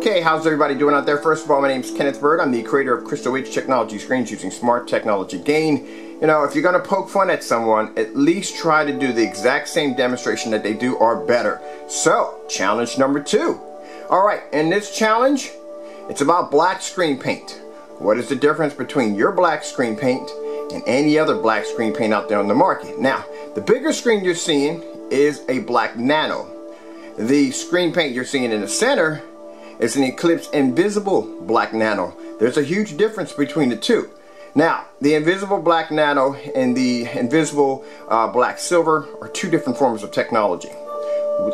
Okay, how's everybody doing out there? First of all, my name is Kenneth Bird. I'm the creator of Crystal Edge Technology Screens using Smart Technology Gain. You know, if you're going to poke fun at someone, at least try to do the exact same demonstration that they do or better. So, challenge number two. Alright, in this challenge, it's about black screen paint. What is the difference between your black screen paint and any other black screen paint out there on the market? Now, the bigger screen you're seeing is a black nano. The screen paint you're seeing in the center is an Eclipse Invisible Black Nano. There's a huge difference between the two. Now, the Invisible Black Nano and the Invisible uh, Black Silver are two different forms of technology.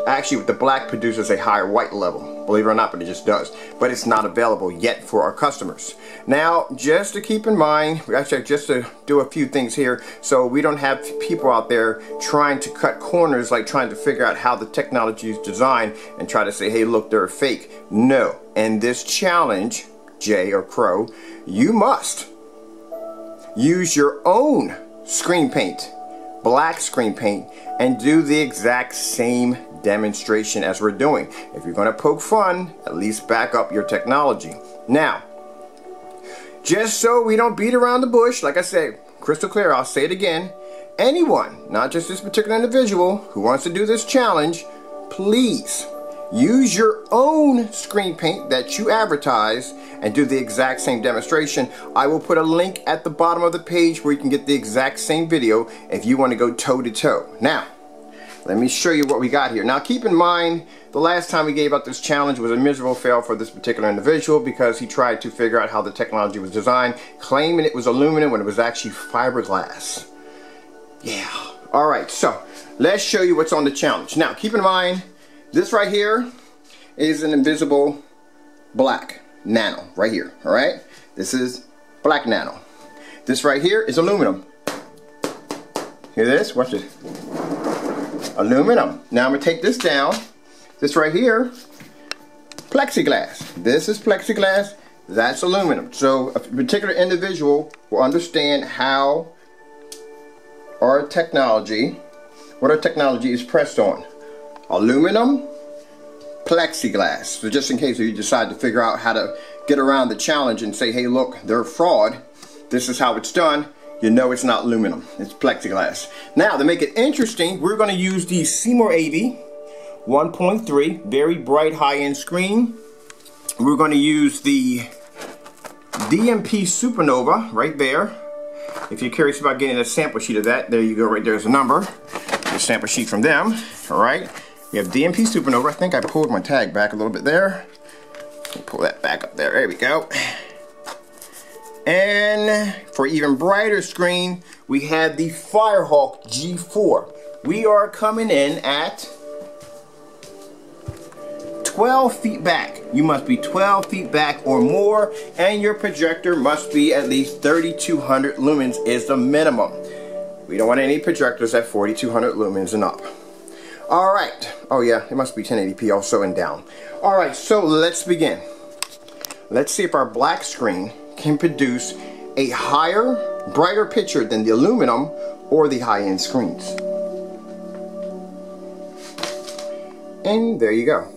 Actually, the black produces a higher white level, believe it or not, but it just does. But it's not available yet for our customers. Now, just to keep in mind, we actually, just to do a few things here, so we don't have people out there trying to cut corners, like trying to figure out how the technology is designed and try to say, hey, look, they're fake. No. And this challenge, Jay or Crow, you must use your own screen paint, black screen paint, and do the exact same demonstration as we're doing. If you're going to poke fun, at least back up your technology. Now, just so we don't beat around the bush, like I said, crystal clear, I'll say it again. Anyone, not just this particular individual, who wants to do this challenge, please use your own screen paint that you advertise and do the exact same demonstration. I will put a link at the bottom of the page where you can get the exact same video if you want to go toe to toe. Now, let me show you what we got here. Now keep in mind, the last time we gave out this challenge was a miserable fail for this particular individual because he tried to figure out how the technology was designed, claiming it was aluminum when it was actually fiberglass. Yeah. Alright, so let's show you what's on the challenge. Now keep in mind, this right here is an invisible black nano, right here, alright? This is black nano. This right here is aluminum. Hear this? Watch this aluminum. Now I'm to take this down. This right here, plexiglass. This is plexiglass. That's aluminum. So a particular individual will understand how our technology, what our technology is pressed on. Aluminum, plexiglass. So just in case you decide to figure out how to get around the challenge and say, hey look, they're fraud. This is how it's done you know it's not aluminum, it's plexiglass. Now, to make it interesting, we're going to use the Seymour AV 1.3, very bright high-end screen. We're going to use the DNP Supernova right there. If you're curious about getting a sample sheet of that, there you go, right there's a number. A sample sheet from them, all right? We have DNP Supernova. I think I pulled my tag back a little bit there. Pull that back up there, there we go. And for even brighter screen, we have the Firehawk G4. We are coming in at 12 feet back. You must be 12 feet back or more, and your projector must be at least 3200 lumens is the minimum. We don't want any projectors at 4200 lumens and up. Alright. Oh yeah, it must be 1080p also and down. Alright, so let's begin. Let's see if our black screen can produce a higher, brighter picture than the aluminum or the high-end screens. And there you go.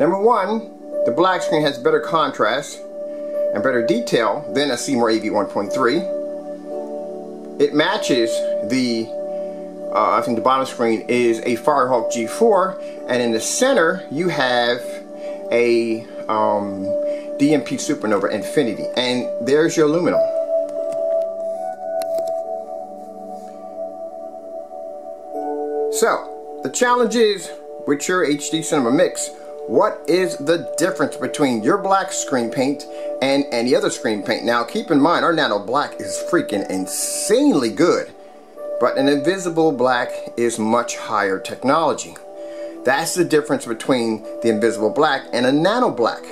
Number one, the black screen has better contrast and better detail than a Seymour AV 1.3. It matches the, uh, I think the bottom screen is a Firehawk G4 and in the center you have a um, DNP Supernova Infinity. And there's your aluminum. So, the challenge is, with your HD Cinema Mix, what is the difference between your black screen paint and any other screen paint? Now, keep in mind, our Nano Black is freaking insanely good. But an invisible black is much higher technology. That's the difference between the invisible black and a nano black.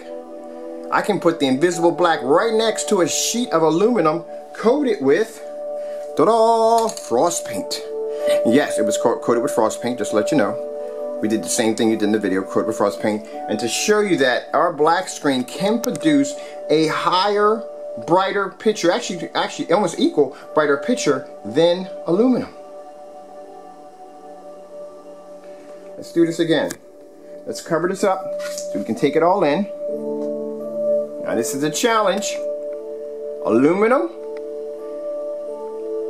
I can put the invisible black right next to a sheet of aluminum coated with ta-da, frost paint. Yes, it was coated with frost paint, just to let you know. We did the same thing you did in the video, coated with frost paint. And to show you that our black screen can produce a higher, brighter picture, actually, actually almost equal brighter picture than aluminum. Let's do this again. let's cover this up so we can take it all in. Now this is a challenge. Aluminum,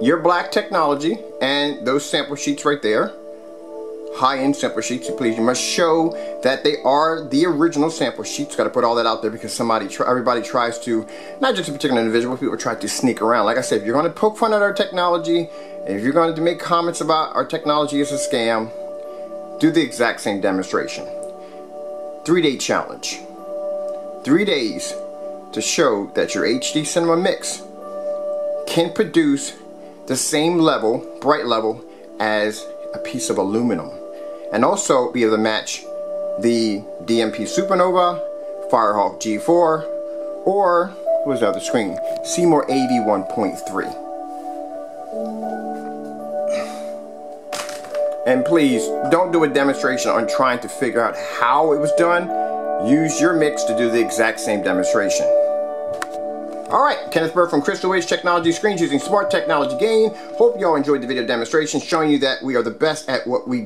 your black technology, and those sample sheets right there high-end sample sheets, please. You must show that they are the original sample sheets. Got to put all that out there because somebody, everybody tries to, not just a particular individual, people try to sneak around. Like I said, if you're going to poke fun at our technology, if you're going to make comments about our technology is a scam, do the exact same demonstration. Three-day challenge. Three days to show that your HD Cinema Mix can produce the same level, bright level, as a piece of aluminum and also be able to match the DNP Supernova, Firehawk G4, or what was the other screen? Seymour AV 1.3. And please, don't do a demonstration on trying to figure out how it was done. Use your mix to do the exact same demonstration. Alright, Kenneth Bird from Crystal Waves Technology Screens using Smart Technology Gain. Hope you all enjoyed the video demonstration showing you that we are the best at what we